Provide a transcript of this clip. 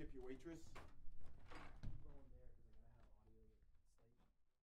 tip your waitress,